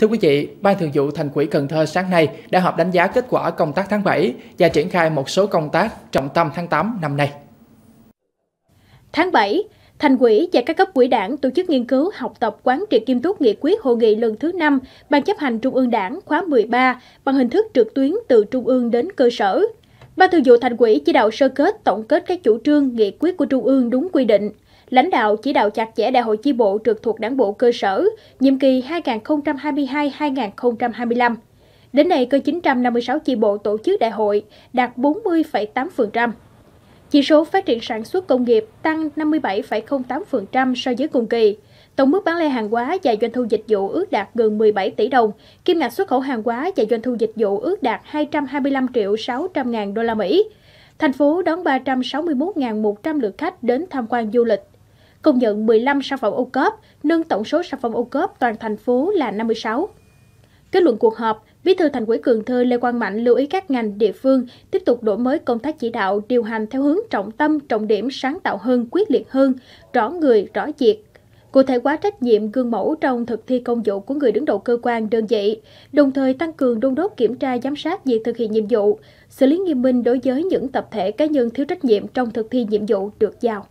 Thưa quý vị, Ban Thường vụ Thành ủy Cần Thơ sáng nay đã họp đánh giá kết quả công tác tháng 7 và triển khai một số công tác trọng tâm tháng 8 năm nay. Tháng 7, Thành ủy và các cấp quỹ đảng tổ chức nghiên cứu, học tập quán triệt nghiêm túc nghị quyết hội nghị lần thứ 5 Ban chấp hành Trung ương Đảng khóa 13 bằng hình thức trực tuyến từ Trung ương đến cơ sở. Ban Thường vụ Thành ủy chỉ đạo sơ kết tổng kết các chủ trương, nghị quyết của Trung ương đúng quy định, lãnh đạo chỉ đạo chặt chẽ đại hội chi bộ trực thuộc đảng bộ cơ sở, nhiệm kỳ 2022-2025. Đến nay, có 956 chi bộ tổ chức đại hội, đạt 40,8%. Chỉ số phát triển sản xuất công nghiệp tăng 57,08% so với cùng kỳ. Tổng mức bán lẻ hàng hóa và doanh thu dịch vụ ước đạt gần 17 tỷ đồng, kim ngạch xuất khẩu hàng hóa và doanh thu dịch vụ ước đạt 225 triệu 600 ngàn đô la Mỹ. Thành phố đón 361.100 lượt khách đến tham quan du lịch. Công nhận 15 sản phẩm ô cốp, nâng tổng số sản phẩm ô cốp toàn thành phố là 56. Kết luận cuộc họp, Bí thư Thành ủy Cần Thơ Lê Quang Mạnh lưu ý các ngành địa phương tiếp tục đổi mới công tác chỉ đạo, điều hành theo hướng trọng tâm, trọng điểm sáng tạo hơn, quyết liệt hơn, rõ người, rõ việc, cụ thể hóa trách nhiệm gương mẫu trong thực thi công vụ của người đứng đầu cơ quan đơn vị, đồng thời tăng cường đôn đốc kiểm tra giám sát việc thực hiện nhiệm vụ, xử lý nghiêm minh đối với những tập thể cá nhân thiếu trách nhiệm trong thực thi nhiệm vụ được giao.